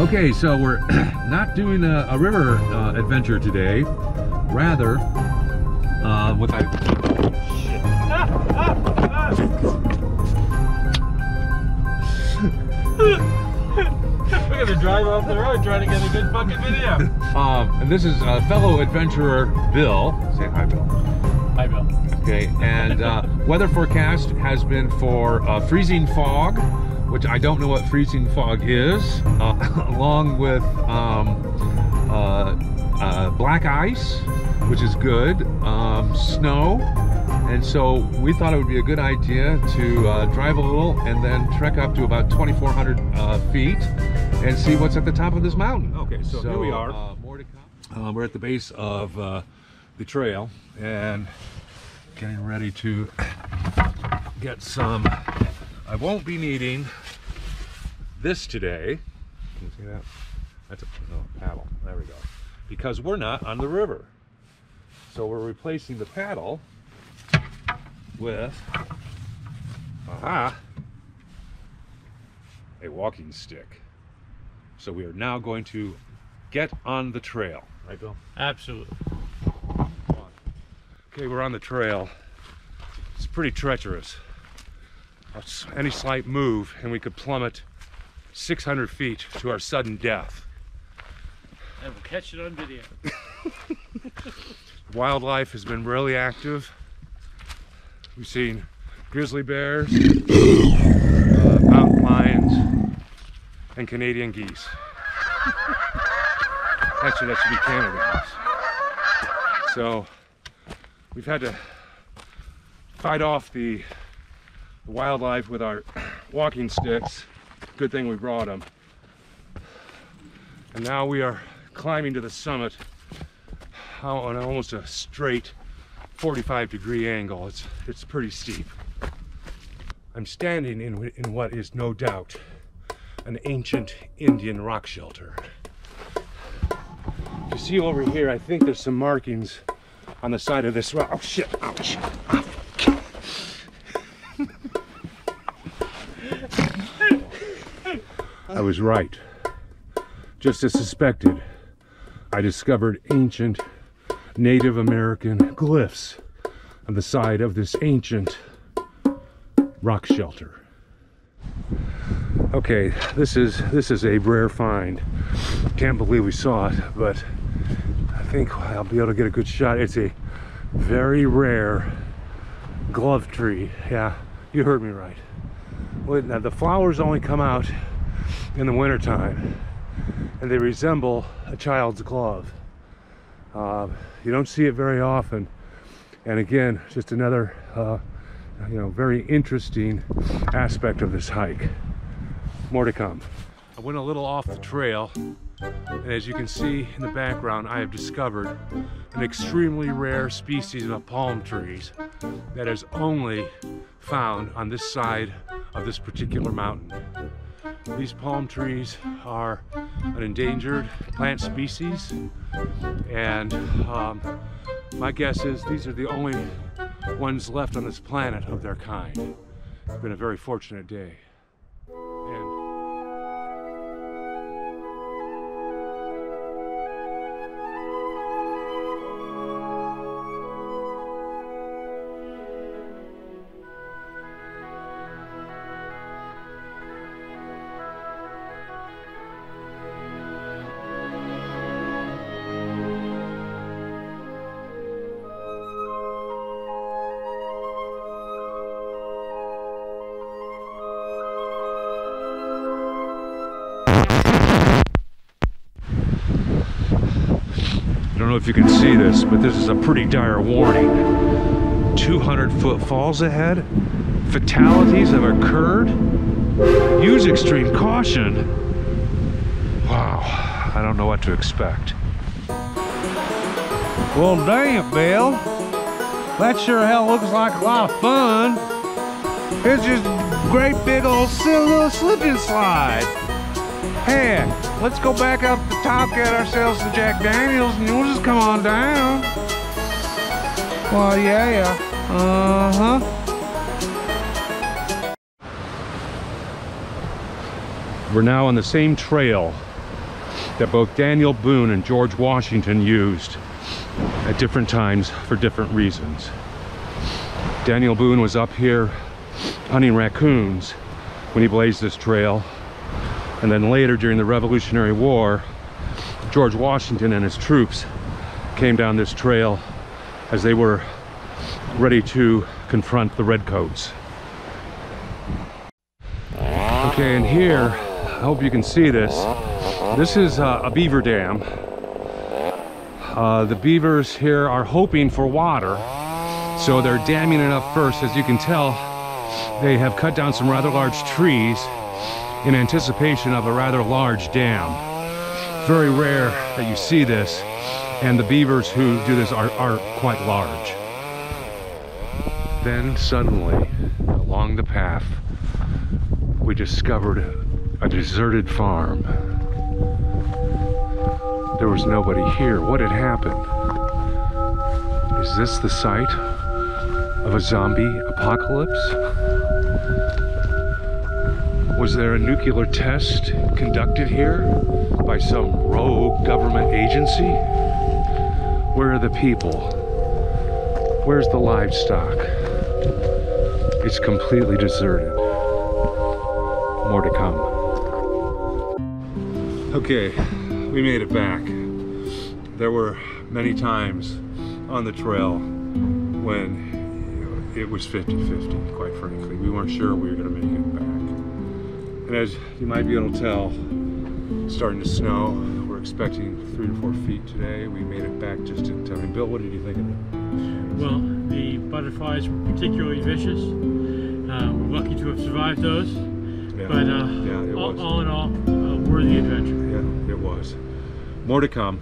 Okay, so we're not doing a, a river uh, adventure today. Rather, uh, what I We're gonna drive off the road trying to get a good fucking video. um, and this is uh, fellow adventurer Bill. Say hi, Bill. Hi, Bill. Okay, and uh, weather forecast has been for uh, freezing fog, which I don't know what freezing fog is, uh, along with um, uh, uh, black ice, which is good, um, snow, and so we thought it would be a good idea to uh, drive a little and then trek up to about 2,400 uh, feet and see what's at the top of this mountain. Okay, so, here we are. Uh, more to come. Uh, we're at the base of uh, the trail and getting ready to get some. I won't be needing this today. Can you see that? That's a no, paddle. There we go. Because we're not on the river. So we're replacing the paddle with aha a walking stick. So we are now going to get on the trail. Right, Bill? Absolutely. Okay, we're on the trail. It's pretty treacherous. Any slight move and we could plummet 600 feet to our sudden death. And we'll catch it on video. Wildlife has been really active. We've seen grizzly bears, uh, mountain lions, and Canadian geese. Actually, that should be Canada geese. So, we've had to fight off the wildlife with our walking sticks. Good thing we brought them. And now we are climbing to the summit on almost a straight 45 degree angle. It's, it's pretty steep. I'm standing in, in what is no doubt an ancient Indian rock shelter. You see over here, I think there's some markings on the side of this rock. Oh shit, ouch. Was right. Just as suspected, I discovered ancient Native American glyphs on the side of this ancient rock shelter. Okay, this is this is a rare find. Can't believe we saw it, but I think I'll be able to get a good shot. It's a very rare glove tree. Yeah, you heard me right. Well, now the flowers only come out in the wintertime and they resemble a child's glove. Uh, you don't see it very often. And again, just another, uh, you know, very interesting aspect of this hike. More to come. I went a little off the trail, and as you can see in the background, I have discovered an extremely rare species of palm trees that is only found on this side of this particular mountain. These palm trees are an endangered plant species, and um, my guess is these are the only ones left on this planet of their kind. It's been a very fortunate day. If you can see this, but this is a pretty dire warning. 200 foot falls ahead. Fatalities have occurred. Use extreme caution. Wow, I don't know what to expect. Well, damn, Bill. That sure hell looks like a lot of fun. It's just great big old silly little slip and slide. Hey, let's go back up top, get ourselves some Jack Daniels, and we'll just come on down. Well, yeah, yeah. Uh-huh. We're now on the same trail that both Daniel Boone and George Washington used at different times for different reasons. Daniel Boone was up here hunting raccoons when he blazed this trail. And then later during the Revolutionary War, George Washington and his troops came down this trail as they were ready to confront the Redcoats. Okay, and here, I hope you can see this. This is uh, a beaver dam. Uh, the beavers here are hoping for water, so they're damming it up first. As you can tell, they have cut down some rather large trees in anticipation of a rather large dam. Very rare that you see this, and the beavers who do this are, are quite large. Then suddenly, along the path, we discovered a deserted farm. There was nobody here. What had happened? Is this the site of a zombie apocalypse? Was there a nuclear test conducted here by some rogue government agency? Where are the people? Where's the livestock? It's completely deserted. More to come. Okay, we made it back. There were many times on the trail when it was 50-50, quite frankly. We weren't sure we were gonna make it back. And as you might be able to tell, it's starting to snow. We're expecting three to four feet today. We made it back just in time. Bill, what did you think of it? Well, the butterflies were particularly vicious. Uh, we're lucky to have survived those. Yeah, But uh, yeah, all, all in all, a worthy adventure. Yeah, it was. More to come.